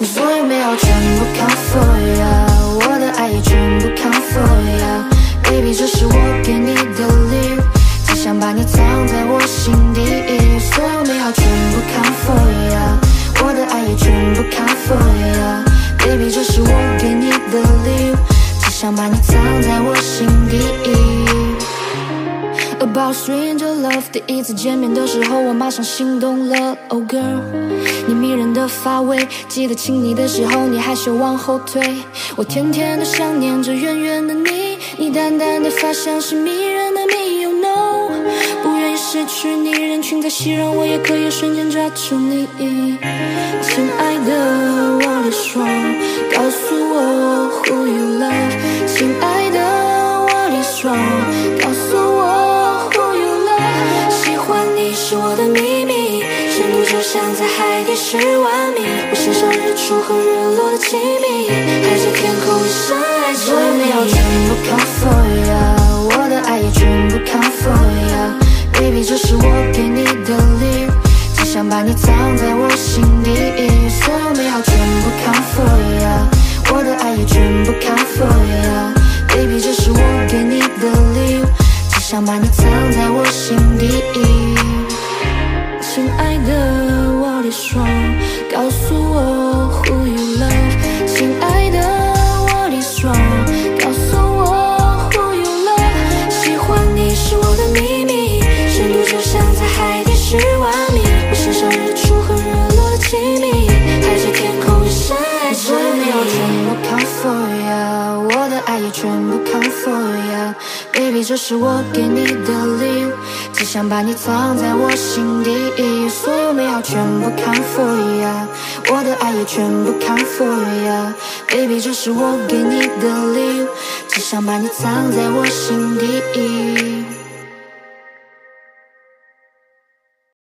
所有美好全部 come for ya，想把你藏在我心底。About stranger love，第一次见面的时候，我马上心动了。Oh girl，你迷人的发尾，记得亲你的时候，你害羞往后退。我天天都想念着远远的你，你淡淡的发香是迷人的谜。You know，不愿意失去你，人群在熙攘，我也可以瞬间抓住你。亲爱的，我的双，我的双，告诉我 who you love。喜欢你是我的秘密，深度就像在海底十万米。我欣赏日出和日落的奇秘，海着天空一生爱着你。所有全部 come for ya，我的爱也全部 come for ya，baby 这是我给你的礼物，只想把你藏在我心底。所有美好全部 come for ya，我的爱也全部 come for ya，baby 这是我，想把你藏在我心底。也全部 come for ya，baby 这是我给你的礼物，只想把你藏在我心底。所有美好全部 come for ya，我的爱也全部 come for ya，baby 这是我给你的礼物，只想把你藏在我心底。